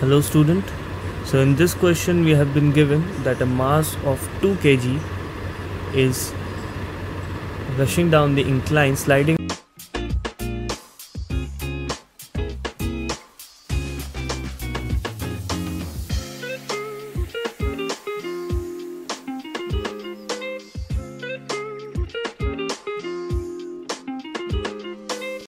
Hello student. So in this question we have been given that a mass of 2 kg is rushing down the incline sliding